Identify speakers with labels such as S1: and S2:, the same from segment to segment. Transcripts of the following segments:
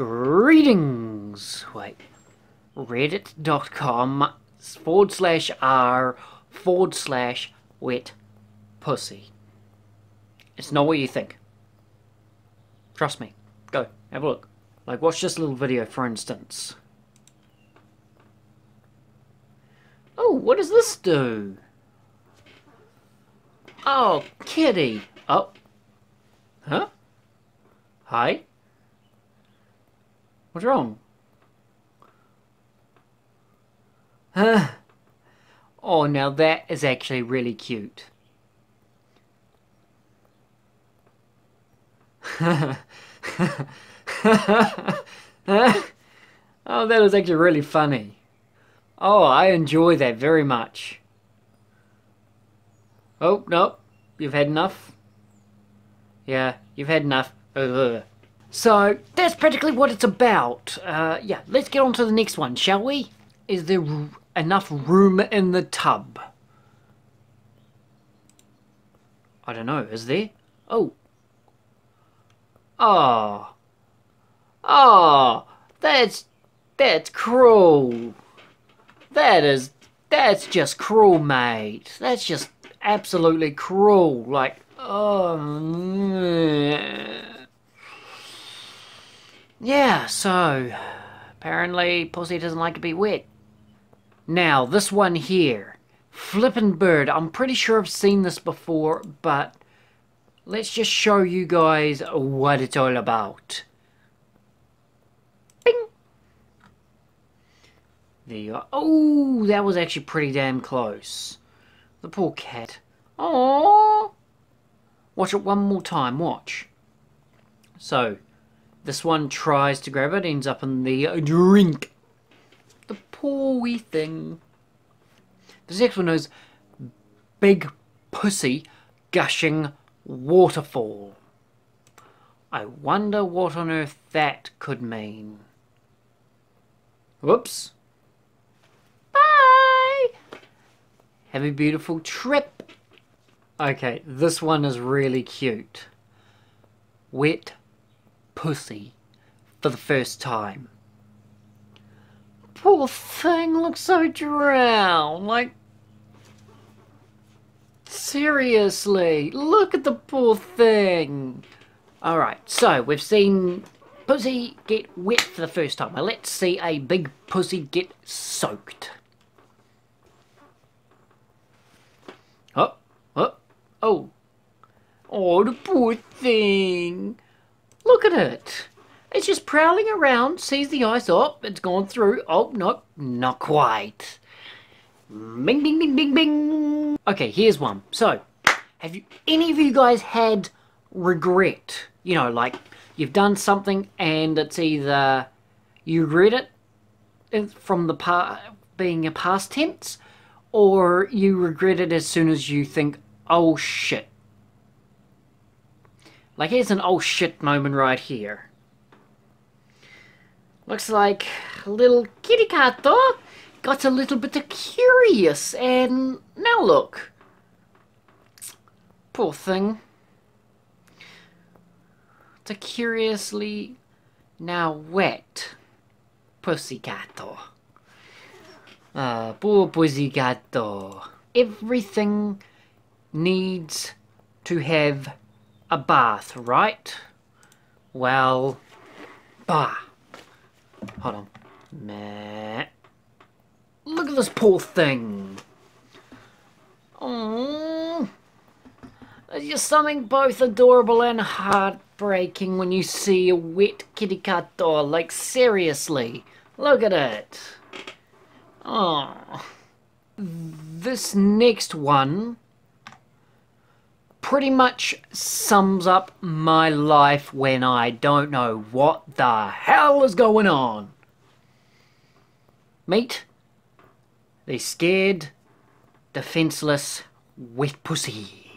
S1: Greetings! Wait. Reddit.com forward slash r forward slash wet pussy. It's not what you think. Trust me. Go, have a look. Like, watch this little video, for instance. Oh, what does this do? Oh, kitty. Oh. Huh? Hi? What's wrong? Huh? Oh, now that is actually really cute. oh, that was actually really funny. Oh, I enjoy that very much. Oh, no. You've had enough? Yeah, you've had enough. Ugh. So, that's practically what it's about. Uh, yeah, let's get on to the next one, shall we? Is there enough room in the tub? I don't know, is there? Oh. Oh. Oh, that's, that's cruel. That is, that's just cruel, mate. That's just absolutely cruel. Like, oh. Yeah, so, apparently Pussy doesn't like to be wet. Now, this one here. Flippin' Bird. I'm pretty sure I've seen this before, but let's just show you guys what it's all about. Bing! There you go. Oh, that was actually pretty damn close. The poor cat. Oh. Watch it one more time. Watch. So, this one tries to grab it, ends up in the drink. The poor wee thing. This next one is Big Pussy Gushing Waterfall. I wonder what on earth that could mean. Whoops. Bye! Have a beautiful trip. Okay, this one is really cute. Wet pussy for the first time. Poor thing looks so drowned. Like, seriously, look at the poor thing. Alright, so we've seen pussy get wet for the first time. Now let's see a big pussy get soaked. Oh, oh, oh. Oh, the poor thing. Look at it. It's just prowling around, sees the ice. Oh, it's gone through. Oh, no, not quite. Bing, bing, bing, bing, bing. Okay, here's one. So, have you any of you guys had regret? You know, like you've done something and it's either you regret it eh, from the part being a past tense, or you regret it as soon as you think, oh shit, like, here's an oh shit moment right here. Looks like little kitty cat though got a little bit curious and now look. Poor thing. It's a curiously now wet pussycat. Ah, poor pussycat. Everything needs to have a bath, right? Well, bah. Hold on. Meh. Look at this poor thing. Oh, There's something both adorable and heartbreaking when you see a wet kitty cat doll. Like, seriously. Look at it. Oh. This next one pretty much sums up my life when I don't know what the hell is going on. Meet the scared, defenseless, wet pussy.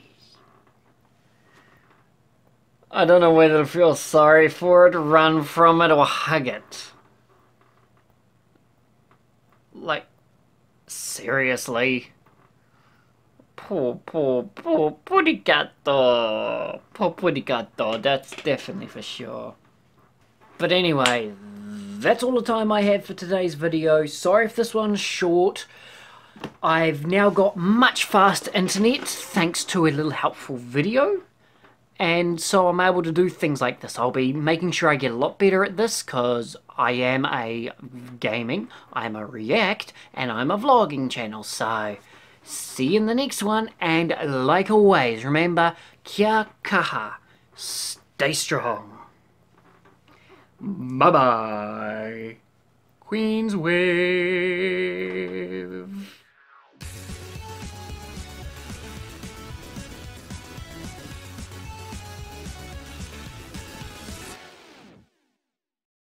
S1: I don't know whether to feel sorry for it, run from it, or hug it. Like, seriously? Poor, poor, poor Purigato. Poor Purigato, that's definitely for sure. But anyway, that's all the time I have for today's video. Sorry if this one's short. I've now got much faster internet thanks to a little helpful video. And so I'm able to do things like this. I'll be making sure I get a lot better at this because I am a gaming, I'm a react, and I'm a vlogging channel. So see you in the next one. And like always, remember, kia kaha. Stay strong. Bye-bye. Queensway.